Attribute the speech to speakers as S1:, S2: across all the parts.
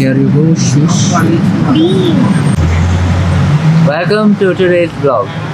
S1: Here you go, shush. Welcome to today's vlog.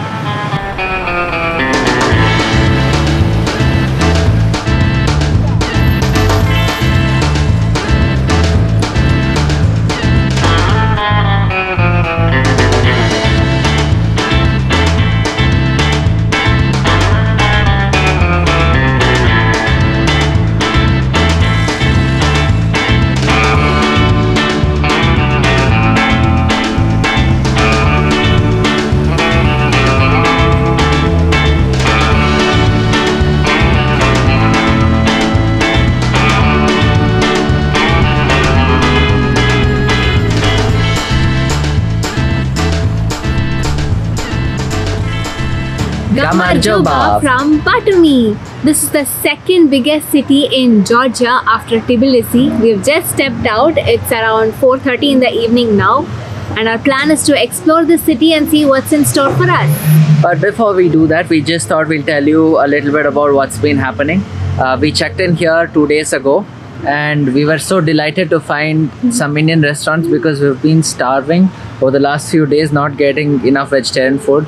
S1: Gamarjoba.
S2: from Batumi. This is the second biggest city in Georgia after Tbilisi. We've just stepped out. It's around 4:30 in the evening now, and our plan is to explore the city and see what's in store for us.
S1: But before we do that, we just thought we'll tell you a little bit about what's been happening. Uh, we checked in here two days ago and we were so delighted to find some Indian restaurants because we've been starving over the last few days, not getting enough vegetarian food.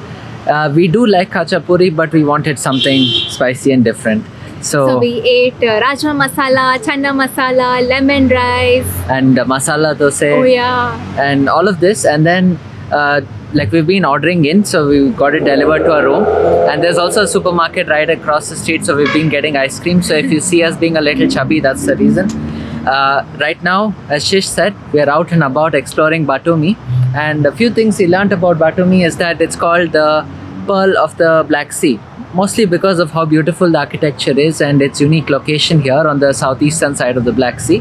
S1: Uh, we do like khachapuri, but we wanted something spicy and different. So,
S2: So we ate uh, rajma masala, chana masala, lemon rice.
S1: and uh, masala dosa
S2: Oh yeah.
S1: and all of this and then uh, like we've been ordering in so we got it delivered to our room and there's also a supermarket right across the street so we've been getting ice cream so if you see us being a little chubby that's the reason uh, right now as shish said we're out and about exploring batumi and a few things we learned about batumi is that it's called the pearl of the black sea mostly because of how beautiful the architecture is and its unique location here on the southeastern side of the black sea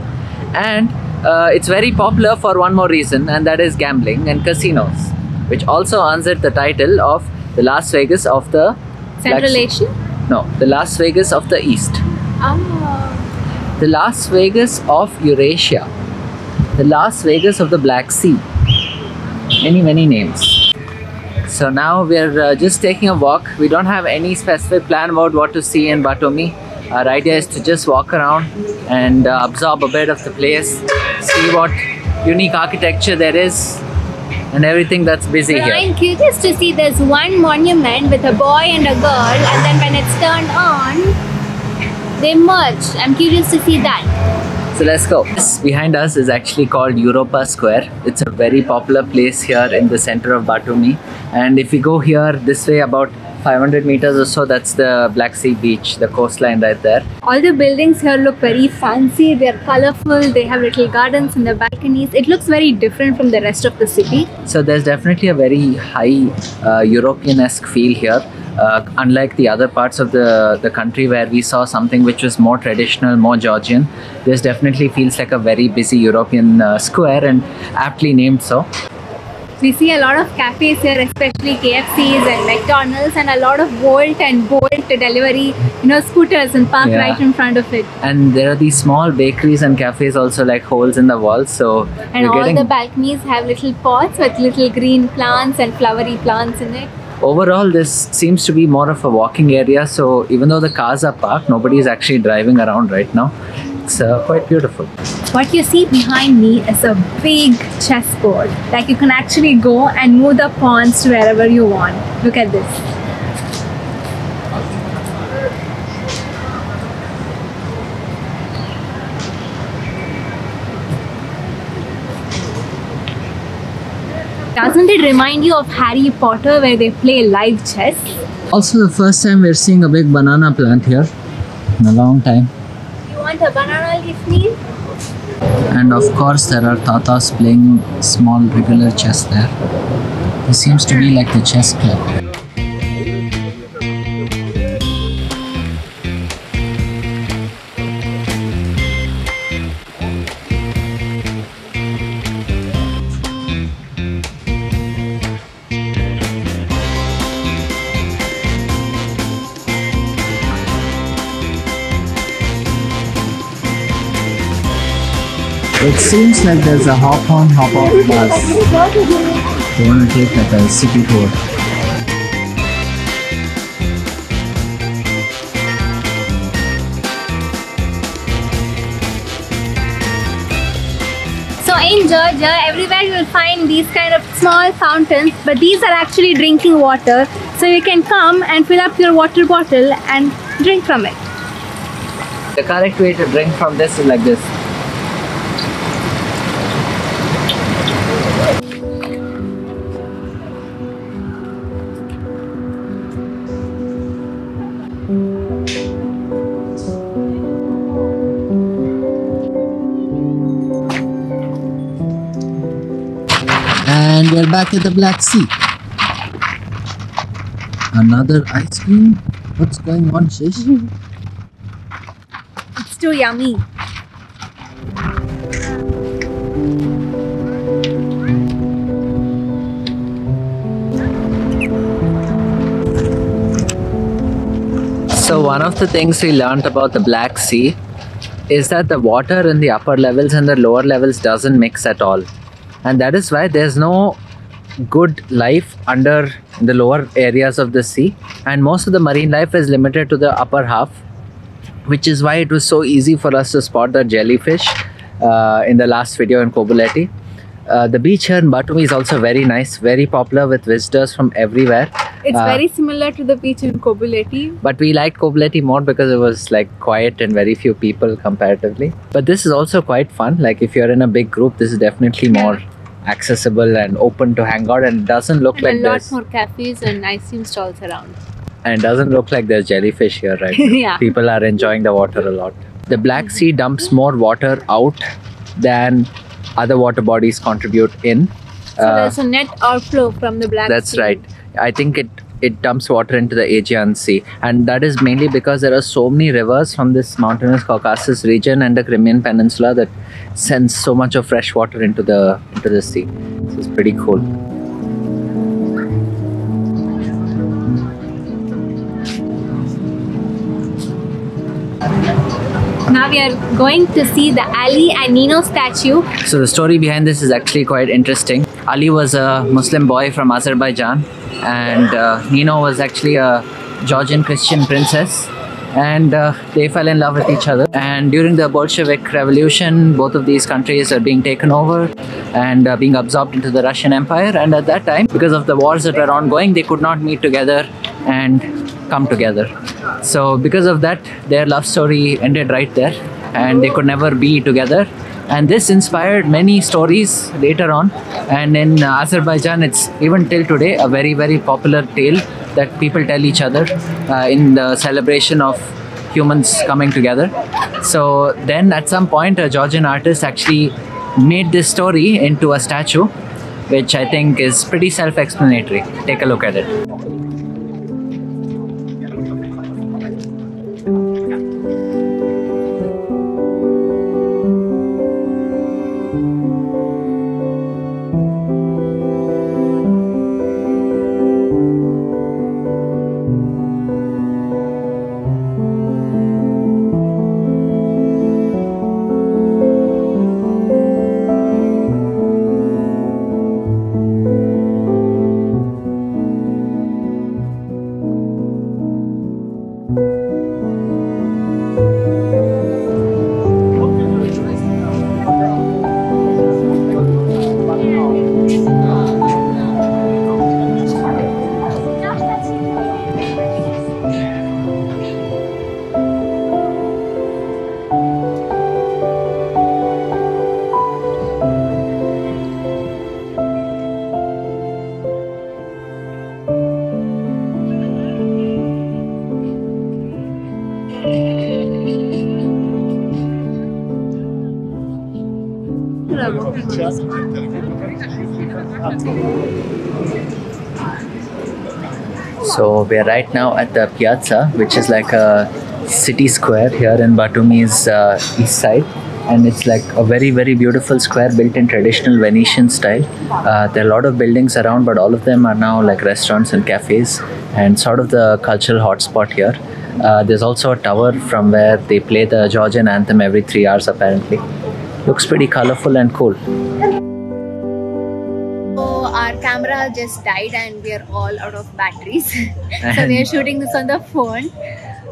S1: and uh, it's very popular for one more reason and that is gambling and casinos which also earns it the title of the las vegas of the Black
S2: Central
S1: Sea.
S2: Asian.
S1: no the las vegas of the east
S2: Oh.
S1: the las vegas of eurasia the las vegas of the black sea many many names so now we're uh, just taking a walk we don't have any specific plan about what to see in batumi our idea is to just walk around and uh, absorb a bit of the place see what unique architecture there is and everything that's busy here
S2: I'm curious to see there's one monument with a boy and a girl, and then when it's turned on, they merge. I'm curious to see that.
S1: So let's go. This behind us is actually called Europa Square. It's a very popular place here in the center of Batumi. And if we go here this way about 500 meters or so, that's the Black Sea beach, the coastline right there.
S2: All the buildings here look very fancy. They're colorful. They have little gardens in the balconies. It looks very different from the rest of the city.
S1: So there's definitely a very high uh, European-esque feel here. Uh, unlike the other parts of the, the country where we saw something which was more traditional, more Georgian, this definitely feels like a very busy European uh, square and aptly named so.
S2: We see a lot of cafes here, especially KFCs and McDonald's, and a lot of Bolt and Wolt delivery, you know, scooters and park
S1: Yeah.
S2: right in front of it.
S1: and there are these small bakeries and cafes also like holes in the walls so
S2: And all
S1: getting
S2: the balconies have little pots with little green plants and flowery plants in it.
S1: Overall this seems to be more of a walking area so even though the cars are parked nobody is actually driving around right now it's uh, quite beautiful
S2: What you see behind me is a big chessboard. Like you can actually go and move the pawns to wherever you want. Look at this. Doesn't it remind you of Harry Potter where they play live chess?
S1: also the first time we're seeing a big banana plant here in a long time
S2: You want a banana leaf, please?
S1: and of course there are tatas playing small regular chess there this seems to be like the chess club It seems like there's a hop on, hop off bus. You want to take like a city tour.
S2: So in in Georgia, everywhere you will find these kind of small fountains, but these are actually drinking water. So you can come and fill up your water bottle and drink from it.
S1: The correct way to drink from this is like this.
S3: And we're back at the Black Sea. Another ice cream? What's going on, Shish?
S2: It's too yummy.
S1: So one of the things we learned about the Black Sea is that the water in the upper levels and the lower levels doesn't mix at all. And that is why there's no good life under the lower areas of the sea and most of the marine life is limited to the upper half which is why it was so easy for us to spot the jellyfish uh, in the last video in Kobuleti. Uh, the beach here in Batumi is also very nice, very popular with visitors from everywhere.
S2: It's
S1: Uh,
S2: very similar to the beach in Kobuleti.
S1: but we liked Kobuleti more because it was like quiet and very few people comparatively. But this is also quite fun. Like if you're in a big group, this is definitely more accessible and open to hang out and doesn't look
S2: And
S1: like
S2: a lot
S1: there's
S2: more cafes and ice cream stalls around.
S1: and it doesn't look like there's jellyfish here, right?
S2: Yeah.
S1: People are enjoying the water a lot. The Black Sea dumps more water out than other water bodies contribute in.
S2: So
S1: Uh,
S2: there's a net outflow from the Black
S1: That's
S2: Sea.
S1: That's right. I think it it dumps water into the Aegean Sea, and that is mainly because there are so many rivers from this mountainous Caucasus region and the Crimean Peninsula that sends so much of fresh water into the into the sea. So it's pretty cool.
S2: Now we are going to see the Ali and Nino statue.
S1: So the story behind this is actually quite interesting. Ali was a Muslim boy from Azerbaijan, and uh, Nino was actually a Georgian Christian princess. And uh, they fell in love with each other. And during the Bolshevik Revolution, both of these countries are being taken over and uh, being absorbed into the Russian Empire. And at that time, because of the wars that were ongoing, they could not meet together and come together. So, because of that, their love story ended right there, and they could never be together. And this inspired many stories later on. And in uh, Azerbaijan, it's even till today a very, very popular tale that people tell each other uh, in the celebration of humans coming together. So, then at some point, a Georgian artist actually made this story into a statue, which I think is pretty self explanatory. Take a look at it. So we are right now at the piazza, which is like a city square here in Batumi's uh, east side. And it's like a very, very beautiful square built in traditional Venetian style. Uh, there are a lot of buildings around, but all of them are now like restaurants and cafes and sort of the cultural hotspot here. Uh, there's also a tower from where they play the Georgian anthem every three hours, apparently. Looks pretty colorful and cool.
S2: Camera just died and we are all out of batteries. so we are uh, shooting this on the phone.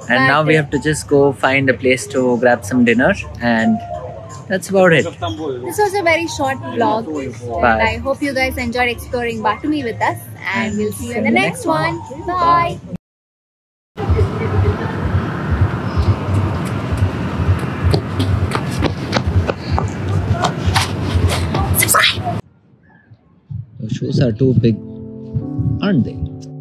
S1: And now we uh, have to just go find a place to grab some dinner and that's about it.
S2: This was a very short vlog.
S1: Bye.
S2: I hope you guys enjoyed exploring Batumi with us. And we'll see you in the next one. Bye.
S3: Shoes are too big, aren't they?